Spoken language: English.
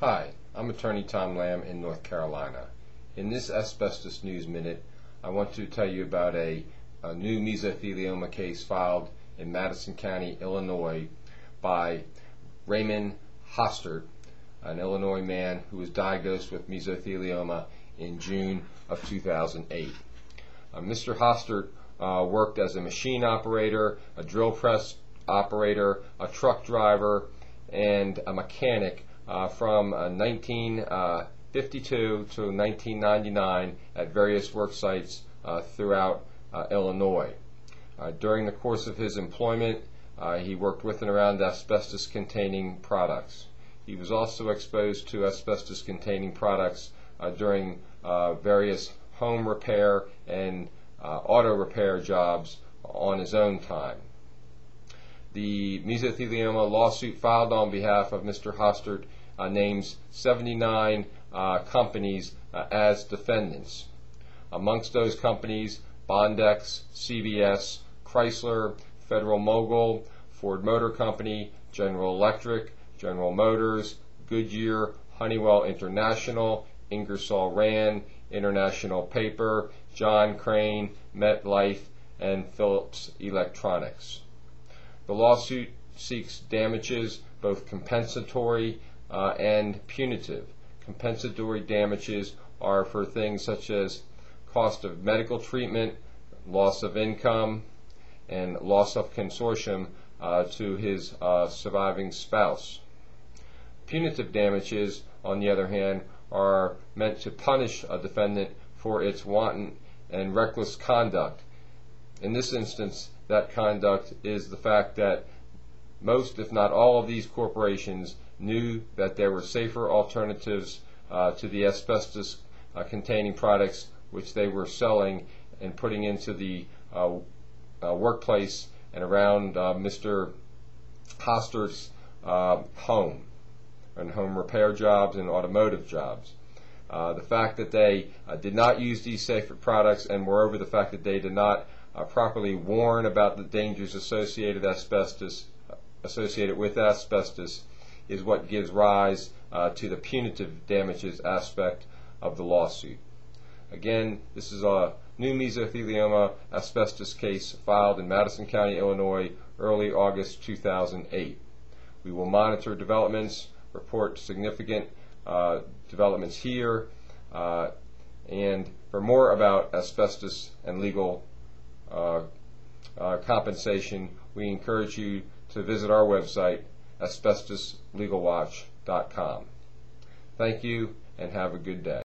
Hi, I'm attorney Tom Lamb in North Carolina. In this Asbestos News Minute, I want to tell you about a, a new mesothelioma case filed in Madison County, Illinois by Raymond Hostert, an Illinois man who was diagnosed with mesothelioma in June of 2008. Uh, Mr. Hostert uh, worked as a machine operator, a drill press operator, a truck driver, and a mechanic Uh, from 1952 uh, uh to 1999 at various work sites uh, throughout uh, Illinois. during the course of his employment, he worked with and around asbestos containing products. He was also exposed to asbestos containing products during various home repair and auto repair jobs on his own time. The mesothelioma lawsuit filed on behalf of Mr. Hostert uh, names 79 uh, companies uh, as defendants. Amongst those companies, Bondex, CBS, Chrysler, Federal Mogul, Ford Motor Company, General Electric, General Motors, Goodyear, Honeywell International, Ingersoll Rand, International Paper, John Crane, MetLife, and Philips Electronics. The lawsuit seeks damages, both compensatory uh, and punitive. Compensatory damages are for things such as cost of medical treatment, loss of income, and loss of consortium uh, to his uh, surviving spouse. Punitive damages, on the other hand, are meant to punish a defendant for its wanton and reckless conduct. In this instance, that conduct is the fact that most, if not all, of these corporations knew that there were safer alternatives uh, to the asbestos uh, containing products which they were selling and putting into the uh, uh workplace and around uh, Mr. Hostert's uh, home and home repair jobs and automotive jobs. the fact that they did not use these safer products and moreover the fact that they did not properly warn about the dangers associated asbestos associated with asbestos is what gives rise uh, to the punitive damages aspect of the lawsuit. Again, this is a new mesothelioma asbestos case filed in Madison County, Illinois, early August 2008. We will monitor developments, report significant uh, developments here, uh, and for more about asbestos and legal uh, uh, compensation, we encourage you to visit our website, asbestoslegalwatch.com. Thank you and have a good day.